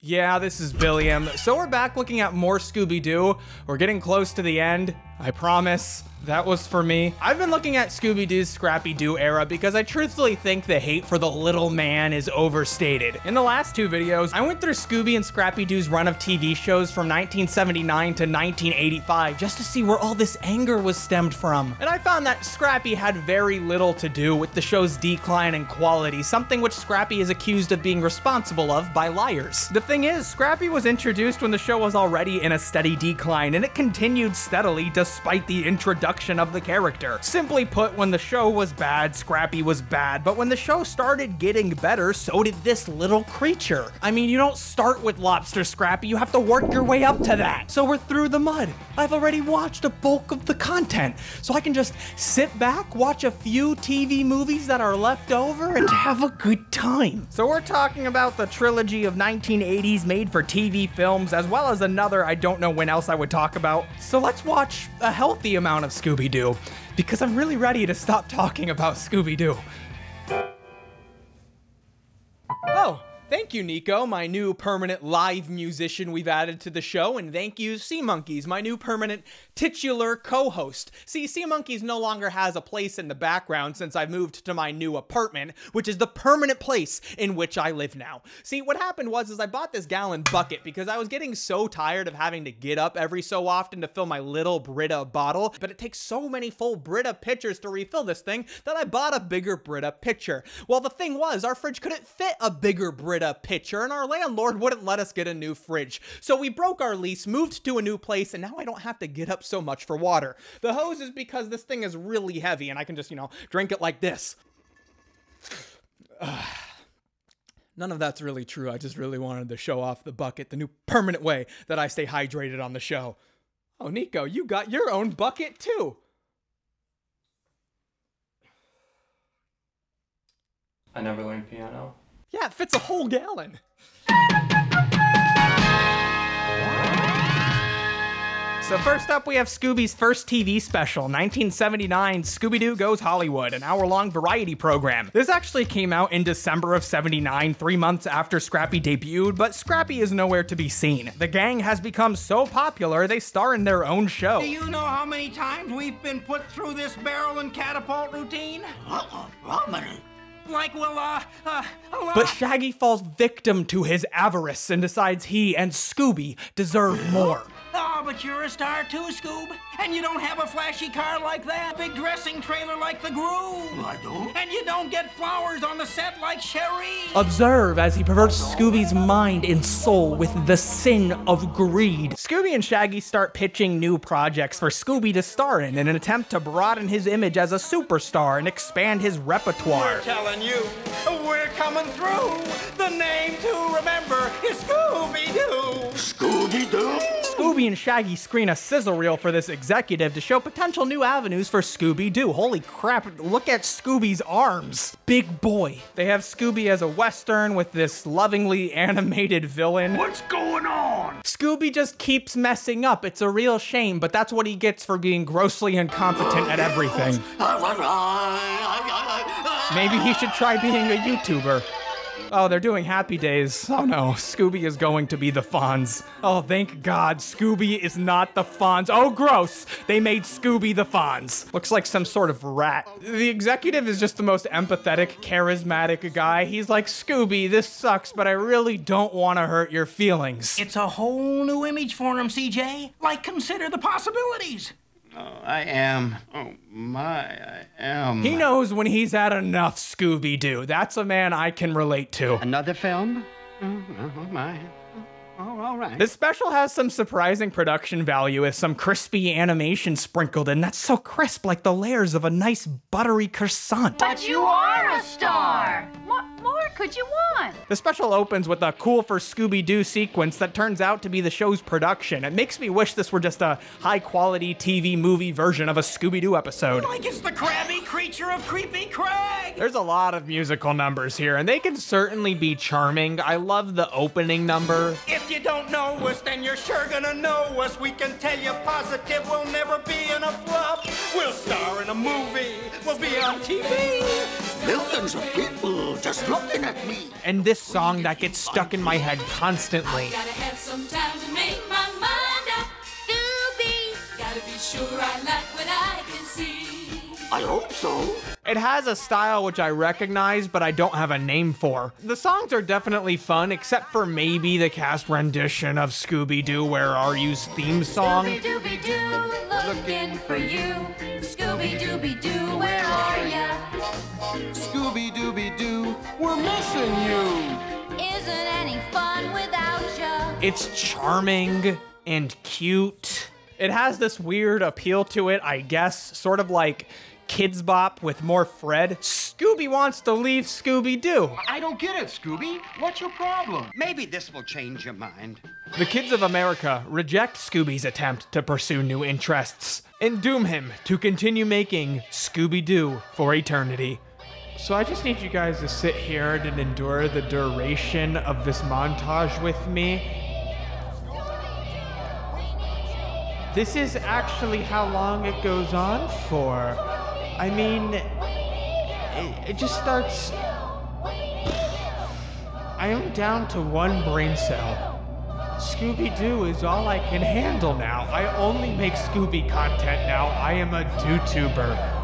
Yeah, this is Billiam. So we're back looking at more Scooby-Doo. We're getting close to the end, I promise. That was for me. I've been looking at Scooby-Doo's Scrappy-Doo era because I truthfully think the hate for the little man is overstated. In the last two videos, I went through Scooby and Scrappy-Doo's run of TV shows from 1979 to 1985 just to see where all this anger was stemmed from. And I found that Scrappy had very little to do with the show's decline in quality, something which Scrappy is accused of being responsible of by liars. The thing is, Scrappy was introduced when the show was already in a steady decline, and it continued steadily despite the introduction of the character. Simply put, when the show was bad, Scrappy was bad, but when the show started getting better, so did this little creature. I mean, you don't start with Lobster Scrappy, you have to work your way up to that. So we're through the mud. I've already watched a bulk of the content, so I can just sit back, watch a few TV movies that are left over, and have a good time. So we're talking about the trilogy of 1980s made for TV films, as well as another I don't know when else I would talk about. So let's watch a healthy amount of Scooby Doo, because I'm really ready to stop talking about Scooby Doo. Oh, Thank you, Nico, my new permanent live musician we've added to the show, and thank you, Sea Monkeys, my new permanent titular co-host. See, Sea Monkeys no longer has a place in the background since I've moved to my new apartment, which is the permanent place in which I live now. See, what happened was is I bought this gallon bucket because I was getting so tired of having to get up every so often to fill my little Brita bottle, but it takes so many full Brita pitchers to refill this thing that I bought a bigger Brita pitcher. Well, the thing was, our fridge couldn't fit a bigger Brita pitcher, and our landlord wouldn't let us get a new fridge. So we broke our lease, moved to a new place, and now I don't have to get up so much for water. The hose is because this thing is really heavy, and I can just, you know, drink it like this. None of that's really true. I just really wanted to show off the bucket, the new permanent way that I stay hydrated on the show. Oh, Nico, you got your own bucket too. I never learned piano. Yeah, it fits a whole gallon. So first up, we have Scooby's first TV special, 1979, Scooby-Doo Goes Hollywood, an hour-long variety program. This actually came out in December of 79, three months after Scrappy debuted, but Scrappy is nowhere to be seen. The gang has become so popular, they star in their own show. Do you know how many times we've been put through this barrel and catapult routine? How many? like, well, uh, uh, uh, But Shaggy falls victim to his avarice and decides he and Scooby deserve more. Oh, but you're a star too, Scoob. And you don't have a flashy car like that. Big dressing trailer like the Groove. I don't. And you don't get flowers on the set like Sherry. Observe as he perverts Scooby's mind and soul with the sin of greed. Scooby and Shaggy start pitching new projects for Scooby to star in in an attempt to broaden his image as a superstar and expand his repertoire. We're telling you, we're coming through. The name to remember is Scooby-Doo. Scooby-Doo? Scooby and Shaggy screen a sizzle reel for this executive to show potential new avenues for Scooby-Doo. Holy crap, look at Scooby's arms. Big boy. They have Scooby as a western with this lovingly animated villain. What's going on? Scooby just keeps messing up. It's a real shame, but that's what he gets for being grossly incompetent at everything. Maybe he should try being a YouTuber. Oh, they're doing Happy Days. Oh no, Scooby is going to be the Fonz. Oh, thank God, Scooby is not the Fonz. Oh, gross! They made Scooby the Fonz. Looks like some sort of rat. The executive is just the most empathetic, charismatic guy. He's like, Scooby, this sucks, but I really don't want to hurt your feelings. It's a whole new image for him, CJ. Like, consider the possibilities. Oh, I am. Oh, my, I am. He knows when he's had enough Scooby Doo. That's a man I can relate to. Another film? Oh, oh, oh my. Oh, oh, all right. This special has some surprising production value with some crispy animation sprinkled in. That's so crisp, like the layers of a nice buttery croissant. But you are a star! What more could you want? The special opens with a cool for Scooby-Doo sequence that turns out to be the show's production. It makes me wish this were just a high-quality TV movie version of a Scooby-Doo episode. Like it's the crabby creature of Creepy Crag! There's a lot of musical numbers here, and they can certainly be charming. I love the opening number. If If you don't know us, then you're sure gonna know us. We can tell you positive we'll never be in a flop. We'll star in a movie. We'll be on TV. Millions of people just looking at me. And this song that gets stuck in my head constantly. Gotta have some time to make my mind up. Scooby, gotta be sure I like what I can see. I hope so. It has a style which I recognize, but I don't have a name for. The songs are definitely fun, except for maybe the cast rendition of Scooby Doo Where Are You's theme song. Scooby Dooby Doo, looking for you. Scooby Dooby Doo, where are ya? Scooby Dooby Doo, we're missing you. Isn't any fun without ya? It's charming and cute. It has this weird appeal to it, I guess, sort of like Kidz Bop with more Fred. Scooby wants to leave Scooby Doo. I don't get it, Scooby. What's your problem? Maybe this will change your mind. The kids of America reject Scooby's attempt to pursue new interests and doom him to continue making Scooby Doo for eternity. So I just need you guys to sit here and endure the duration of this montage with me. This is actually how long it goes on for. I mean, it, it just starts. I am down to one brain cell. Scooby Doo is all I can handle now. I only make Scooby content now. I am a DooTuber.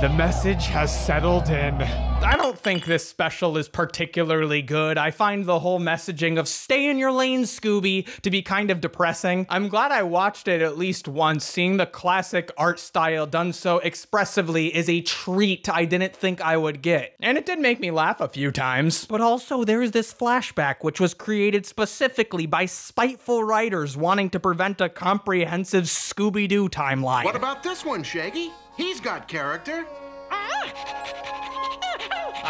The message has settled in. I don't think this special is particularly good. I find the whole messaging of stay in your lane, Scooby, to be kind of depressing. I'm glad I watched it at least once. Seeing the classic art style done so expressively is a treat I didn't think I would get. And it did make me laugh a few times. But also, there is this flashback which was created specifically by spiteful writers wanting to prevent a comprehensive Scooby Doo timeline. What about this one, Shaggy? He's got character. Ah!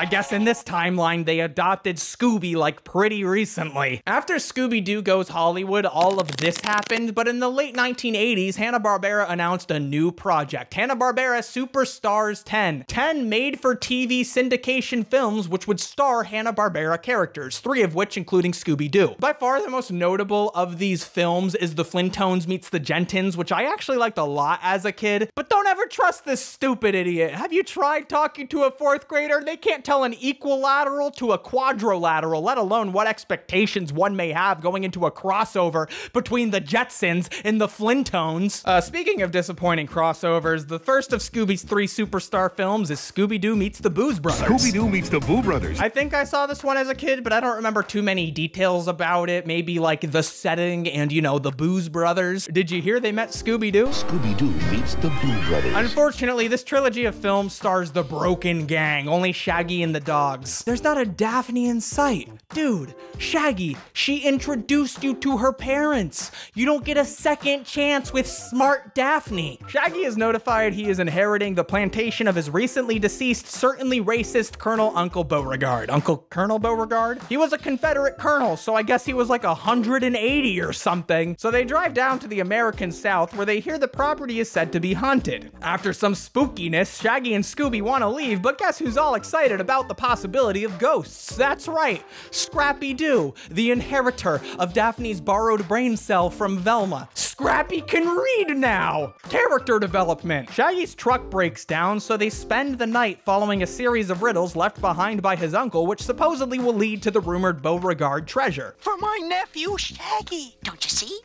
I guess in this timeline, they adopted Scooby like pretty recently. After Scooby Doo Goes Hollywood, all of this happened, but in the late 1980s, Hanna-Barbera announced a new project, Hanna-Barbera Superstars 10. 10 made-for-TV syndication films which would star Hanna-Barbera characters, three of which including Scooby Doo. By far the most notable of these films is The Flintstones Meets the Jetsons, which I actually liked a lot as a kid, but don't ever trust this stupid idiot. Have you tried talking to a fourth grader? They can't tell an equilateral to a quadrilateral, let alone what expectations one may have going into a crossover between the Jetsons and the Flintstones. Uh, speaking of disappointing crossovers, the first of Scooby's three superstar films is Scooby-Doo Meets the Boo Brothers. Scooby-Doo meets the Boo Brothers. I think I saw this one as a kid, but I don't remember too many details about it. Maybe like the setting and, you know, the Boo Brothers. Did you hear they met Scooby-Doo? Scooby-Doo meets the Boo Brothers. Unfortunately, this trilogy of films stars the Broken Gang, only Shaggy and the dogs. There's not a Daphne in sight. Dude, Shaggy, she introduced you to her parents. You don't get a second chance with smart Daphne. Shaggy is notified he is inheriting the plantation of his recently deceased, certainly racist Colonel Uncle Beauregard. Uncle Colonel Beauregard? He was a Confederate colonel, so I guess he was like 180 or something. So they drive down to the American South where they hear the property is said to be haunted. After some spookiness, Shaggy and Scooby want to leave, but guess who's all excited about the possibility of ghosts? That's right, Scrappy Doo, the inheritor of Daphne's borrowed brain cell from Velma. Scrappy can read now! Character development. Shaggy's truck breaks down, so they spend the night following a series of riddles left behind by his uncle, which supposedly will lead to the rumored Beauregard treasure. For my nephew, Shaggy. Don't you see?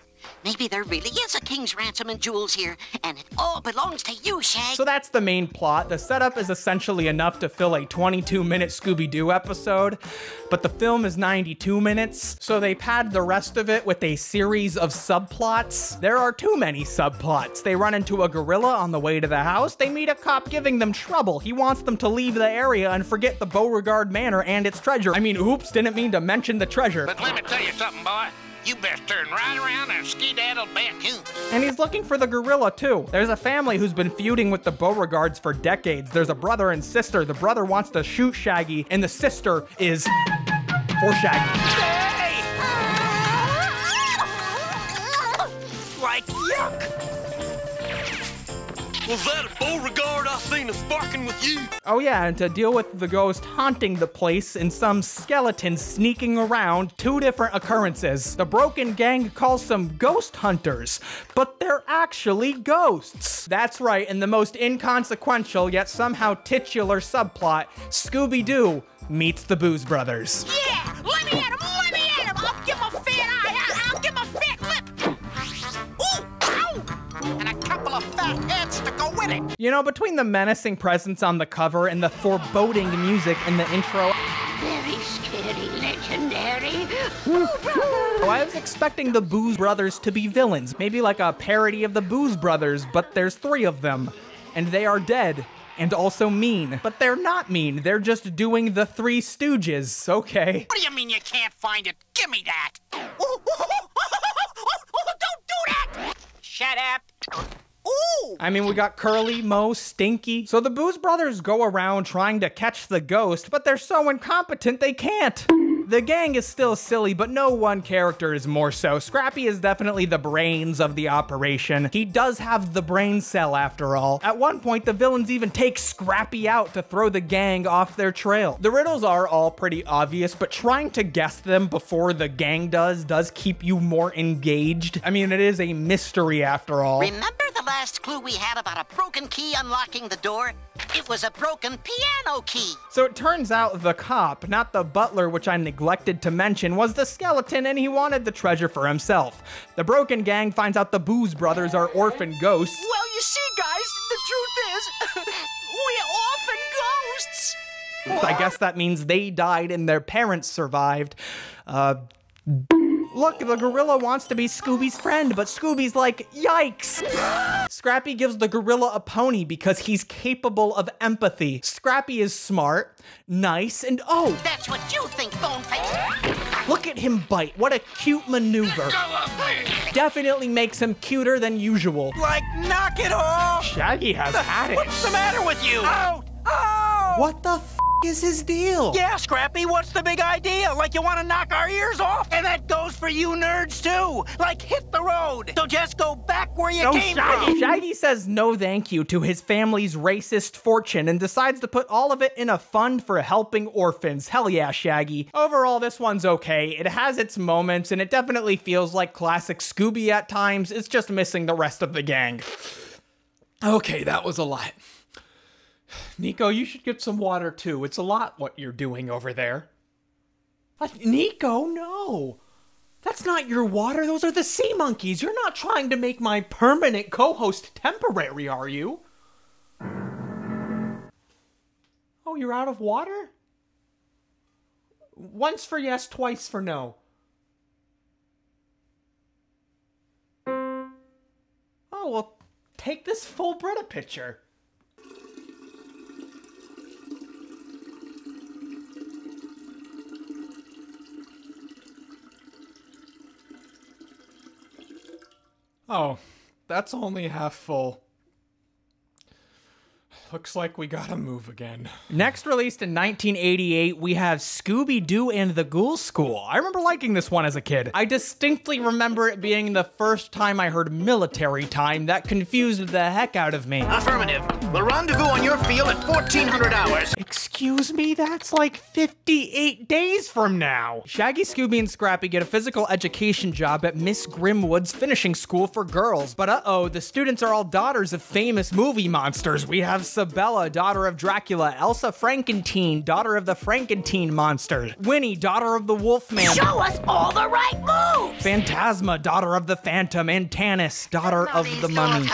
Maybe there really is a king's ransom and jewels here, and it all belongs to you, Shag. So that's the main plot. The setup is essentially enough to fill a 22 minute Scooby Doo episode, but the film is 92 minutes, so they pad the rest of it with a series of subplots. There are too many subplots. They run into a gorilla on the way to the house, they meet a cop giving them trouble. He wants them to leave the area and forget the Beauregard Manor and its treasure. I mean, oops, didn't mean to mention the treasure. But let me tell you something, boy. You best turn right around and skedaddle back home. And he's looking for the gorilla too. There's a family who's been feuding with the Beauregards for decades. There's a brother and sister. The brother wants to shoot Shaggy, and the sister is for Shaggy. Was that a Beauregard I seen is barking with you. Oh yeah, and to deal with the ghost haunting the place and some skeletons sneaking around, two different occurrences. The Broken Gang calls them ghost hunters, but they're actually ghosts. That's right, in the most inconsequential yet somehow titular subplot, Scooby-Doo meets the Boo Brothers. Yeah! Let me at! Let me heads to go with it. You know, between the menacing presence on the cover and the foreboding music in the intro, Very scary, legendary. Oh, I was expecting the Boo Brothers to be villains, maybe like a parody of the Booze Brothers, but there's three of them, and they are dead. And also mean. But they're not mean, they're just doing the Three Stooges, okay. What do you mean you can't find it? Give me that. Don't do that! Shut up. I mean, we got Curly, Moe, Stinky. So the Boo Brothers go around trying to catch the ghost, but they're so incompetent they can't. The gang is still silly, but no one character is more so. Scrappy is definitely the brains of the operation. He does have the brain cell after all. At one point, the villains even take Scrappy out to throw the gang off their trail. The riddles are all pretty obvious, but trying to guess them before the gang does does keep you more engaged. I mean, it is a mystery after all. Remember last clue we had about a broken key unlocking the door? It was a broken piano key. So it turns out the cop, not the butler, which I neglected to mention, was the skeleton and he wanted the treasure for himself. The broken gang finds out the Boo brothers are orphan ghosts. Well, you see, guys, the truth is, we're orphan ghosts! I guess that means they died and their parents survived. Uh. Look, the gorilla wants to be Scooby's friend, but Scooby's like, yikes! Scrappy gives the gorilla a pony because he's capable of empathy. Scrappy is smart, nice, and oh, That's what you think, Boneface. Look at him bite. What a cute maneuver. Definitely makes him cuter than usual. Like, knock it off. Shaggy has had it. What's the matter with you? Out! Oh! What the f is his deal? Yeah, Scrappy, what's the big idea? Like you want to knock our ears off? And that goes for you nerds too. Like hit the road. So just go back where you No, came Shaggy. from. Shaggy says no thank you to his family's racist fortune and decides to put all of it in a fund for helping orphans. Hell yeah, Shaggy. Overall, this one's okay. It has its moments and it definitely feels like classic Scooby at times. It's just missing the rest of the gang. Okay, that was a lot. Nico, you should get some water too. It's a lot what you're doing over there. What? Nico, no. That's not your water. Those are the sea monkeys. You're not trying to make my permanent co host temporary, are you? Oh, you're out of water? Once for yes, twice for no. Oh, well, take this full Brita pitcher. Oh, that's only half full. Looks like we gotta move again. Next released in 1988, we have Scooby Doo and the Ghoul School. I remember liking this one as a kid. I distinctly remember it being the first time I heard military time that confused the heck out of me. Affirmative. We'll rendezvous on your field at 1400 hours. Excuse me, that's like 58 days from now. Shaggy, Scooby, and Scrappy get a physical education job at Miss Grimwood's finishing school for girls. But uh oh, the students are all daughters of famous movie monsters. We have Sibella, daughter of Dracula, Elsa Frankenteen, daughter of the Frankenteen monster, Winnie, daughter of the Wolfman. Show us all the right moves! Phantasma, daughter of the Phantom, and Tanis, daughter of the Mummy.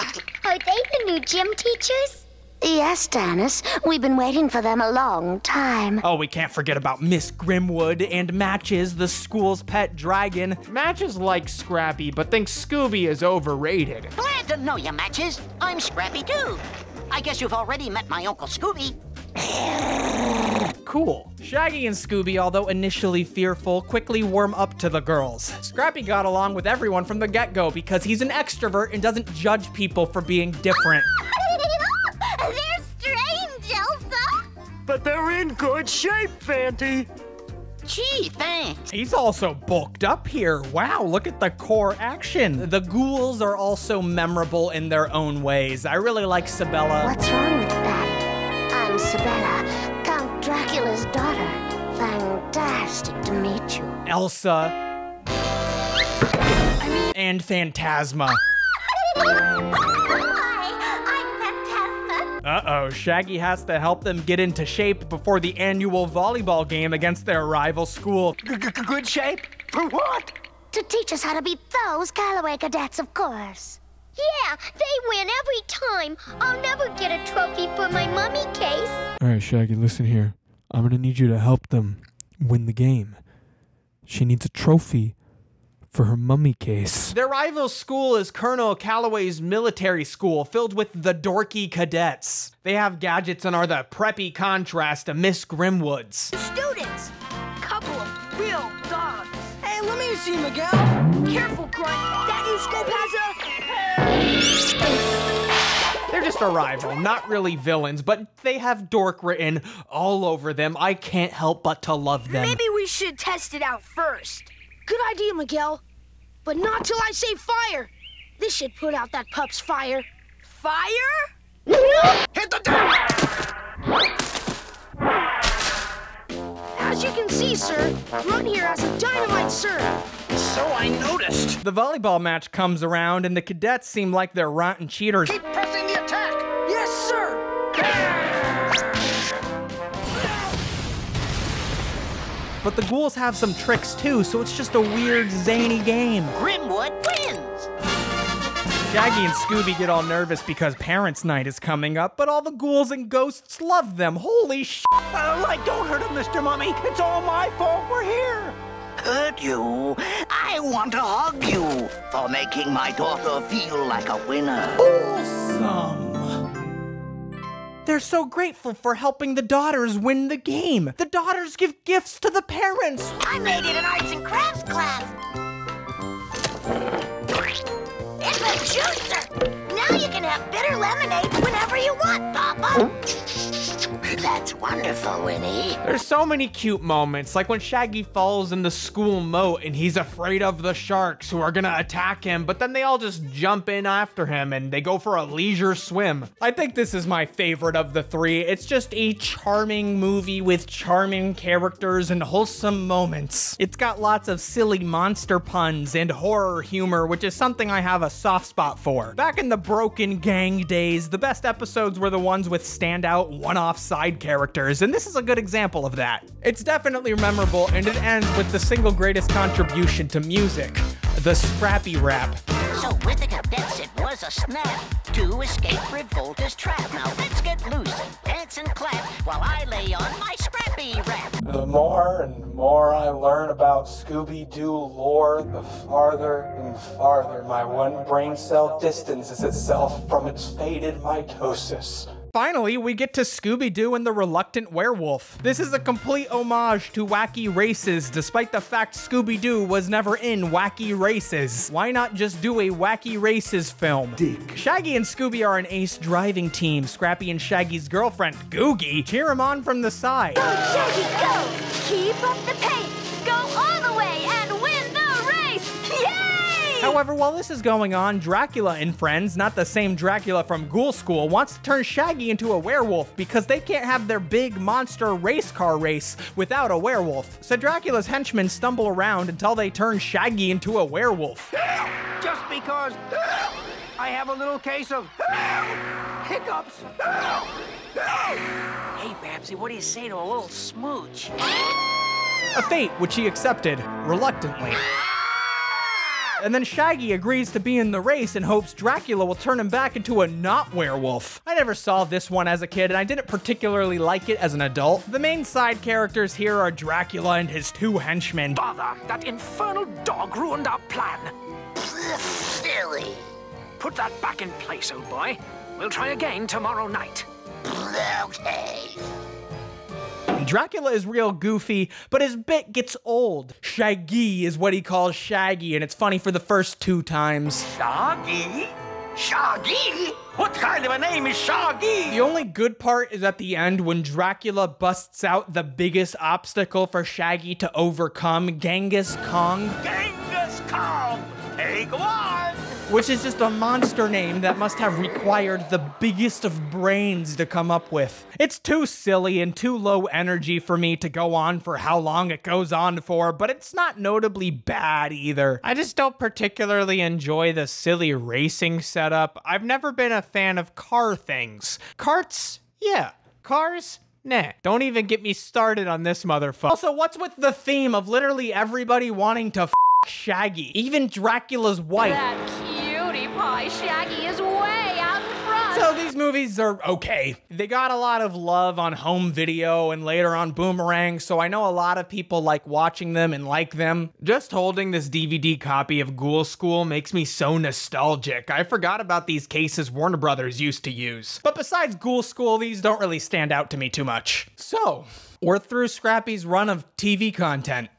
Are they the new gym teachers? Yes, Dennis. We've been waiting for them a long time. Oh, we can't forget about Miss Grimwood and Matches, the school's pet dragon. Matches likes Scrappy, but thinks Scooby is overrated. Glad to know you, Matches. I'm Scrappy too. I guess you've already met my Uncle Scooby. Cool. Shaggy and Scooby, although initially fearful, quickly warm up to the girls. Scrappy got along with everyone from the get-go because he's an extrovert and doesn't judge people for being different. They're strange, Elsa. But they're in good shape, Fanty. Gee, thanks. He's also bulked up here. Wow, look at the core action. The ghouls are also memorable in their own ways. I really like Sibella. What's wrong with Isabella, Count Dracula's daughter. Fantastic to meet you. Elsa, and Phantasma. Uh-oh, Shaggy has to help them get into shape before the annual volleyball game against their rival school. Good shape? For what? To teach us how to beat those Calloway cadets, of course. Yeah, they win every time. I'll never get a trophy for my mummy case. All right, Shaggy, listen here. I'm gonna need you to help them win the game. She needs a trophy for her mummy case. Their rival school is Colonel Calloway's military school, filled with the dorky cadets. They have gadgets and are the preppy contrast to Miss Grimwood's. Students, couple of real dogs. Hey, let me see, Miguel. Careful, Grunt. That new scope has a. They're just a rival, not really villains, but they have dork written all over them. I can't help but to love them. Maybe we should test it out first. Good idea, Miguel. But not till I say fire. This should put out that pup's fire. Fire? Hit the deck! As you can see, sir, Run here has a dynamite serve. So I noticed. The volleyball match comes around, and the cadets seem like they're rotten cheaters. Keep pressing the attack! But the ghouls have some tricks too, so it's just a weird, zany game. Grimwood wins. Shaggy and Scooby get all nervous because Parents' Night is coming up, but all the ghouls and ghosts love them. Holy sh! Uh, like, don't hurt him, Mr. Mummy. It's all my fault. We're here. Hurt you? I want to hug you for making my daughter feel like a winner. Awesome. They're so grateful for helping the daughters win the game. The daughters give gifts to the parents. I made it in arts and crafts class. It's a juicer. Now you can have bitter lemonade whenever you want, Papa. That's wonderful, Winnie. There's so many cute moments, like when Shaggy falls in the school moat and he's afraid of the sharks who are gonna attack him, but then they all just jump in after him and they go for a leisure swim. I think this is my favorite of the three. It's just a charming movie with charming characters and wholesome moments. It's got lots of silly monster puns and horror humor, which is something I have a soft spot for. Back in the Broken Gang days, the best episodes were the ones with standout one-off side characters, and this is a good example of that. It's definitely memorable, and it ends with the single greatest contribution to music, the Scrappy Rap. So with the cadets, it was a snap to escape Revolta's trap. Now let's get loose and dance and clap while I lay on my scrappy rap. The more and more I learn about Scooby-Doo lore, the farther and farther my one brain cell distances itself from its faded mitosis. Finally, we get to Scooby-Doo and the Reluctant Werewolf. This is a complete homage to Wacky Races, despite the fact Scooby-Doo was never in Wacky Races. Why not just do a Wacky Races film? Dick. Shaggy and Scooby are an ace driving team. Scrappy and Shaggy's girlfriend, Googie, cheer him on from the side. Go, Shaggy, go! Keep up the pace! Go all the way and However, while this is going on, Dracula and friends, not the same Dracula from Ghoul School, wants to turn Shaggy into a werewolf because they can't have their big monster race car race without a werewolf. So Dracula's henchmen stumble around until they turn Shaggy into a werewolf. Just because I have a little case of hiccups. Hey, Babsy, what do you say to a little smooch? A fate which he accepted, reluctantly. And then Shaggy agrees to be in the race and hopes Dracula will turn him back into a not werewolf. I never saw this one as a kid and I didn't particularly like it as an adult. The main side characters here are Dracula and his two henchmen. Bother! That infernal dog ruined our plan. Silly. Put that back in place, old boy. We'll try again tomorrow night. Okay. Dracula is real goofy, but his bit gets old. Shaggy is what he calls Shaggy, and it's funny for the first two times. Shaggy? Shaggy? What kind of a name is Shaggy? The only good part is at the end when Dracula busts out the biggest obstacle for Shaggy to overcome Genghis Kong. Genghis Kong! Take one! Which is just a monster name that must have required the biggest of brains to come up with. It's too silly and too low energy for me to go on for how long it goes on for, but it's not notably bad either. I just don't particularly enjoy the silly racing setup. I've never been a fan of car things. Carts? Yeah. Cars? Nah, don't even get me started on this motherfucker. Also, what's with the theme of literally everybody wanting to Shaggy? Even Dracula's wife. Pie Shaggy is way out in front. So these movies are okay. They got a lot of love on home video and later on Boomerang, so I know a lot of people like watching them and like them. Just holding this DVD copy of Ghoul School makes me so nostalgic. I forgot about these cases Warner Brothers used to use. But besides Ghoul School, these don't really stand out to me too much. So, we're through Scrappy's run of TV content.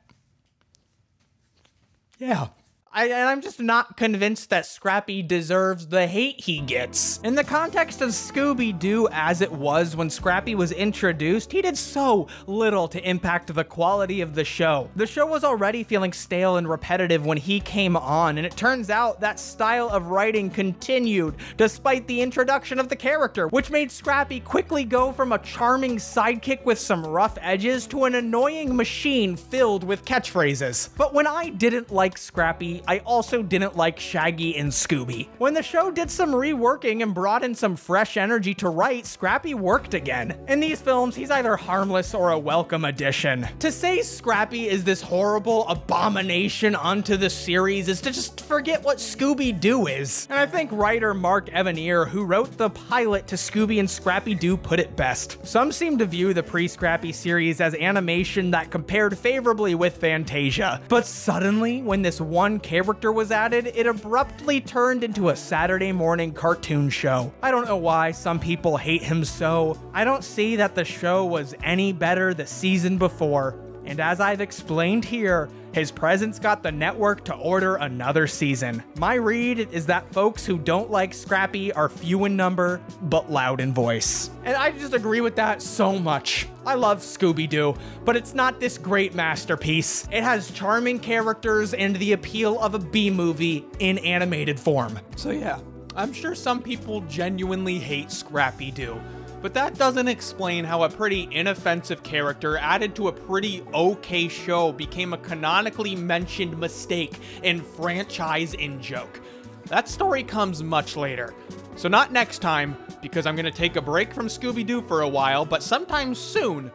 Yeah. I, and I'm just not convinced that Scrappy deserves the hate he gets. In the context of Scooby Doo as it was when Scrappy was introduced, he did so little to impact the quality of the show. The show was already feeling stale and repetitive when he came on, and it turns out that style of writing continued despite the introduction of the character, which made Scrappy quickly go from a charming sidekick with some rough edges to an annoying machine filled with catchphrases. But when I didn't like Scrappy, I also didn't like Shaggy and Scooby. When the show did some reworking and brought in some fresh energy to write, Scrappy worked again. In these films, he's either harmless or a welcome addition. To say Scrappy is this horrible abomination onto the series is to just forget what Scooby-Doo is. And I think writer Mark Evanier, who wrote the pilot to Scooby and Scrappy-Doo, put it best. Some seem to view the pre-Scrappy series as animation that compared favorably with Fantasia. But suddenly, when this one character was added, it abruptly turned into a Saturday morning cartoon show. I don't know why some people hate him so. I don't see that the show was any better the season before. And as I've explained here, his presence got the network to order another season. My read is that folks who don't like Scrappy are few in number, but loud in voice. And I just agree with that so much. I love Scooby Doo, but it's not this great masterpiece. It has charming characters and the appeal of a B movie in animated form. So, yeah, I'm sure some people genuinely hate Scrappy Doo. But that doesn't explain how a pretty inoffensive character added to a pretty okay show became a canonically mentioned mistake in franchise in joke. That story comes much later. So not next time, because I'm gonna take a break from Scooby-Doo for a while, but sometime soon,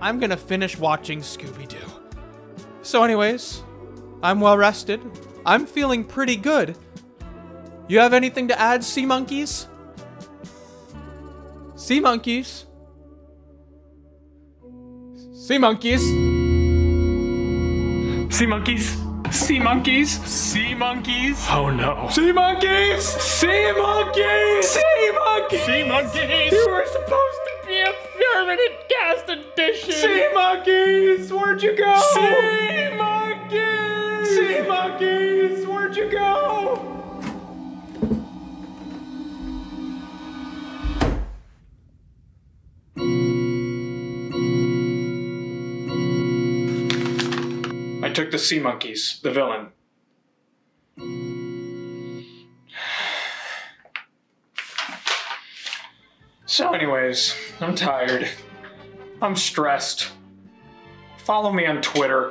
I'm gonna finish watching Scooby-Doo. So anyways, I'm well rested. I'm feeling pretty good. You have anything to add, Sea Monkeys? Sea monkeys. Sea monkeys. Sea monkeys. Sea monkeys. Sea monkeys. Oh no. Sea monkeys. Sea monkeys. Sea monkeys. Sea monkeys. You were supposed to be a permanent cast addition. Sea monkeys. Where'd you go? Sea monkeys. Sea monkeys. Took the sea monkeys, the villain. So, anyways, I'm tired. I'm stressed. Follow me on Twitter.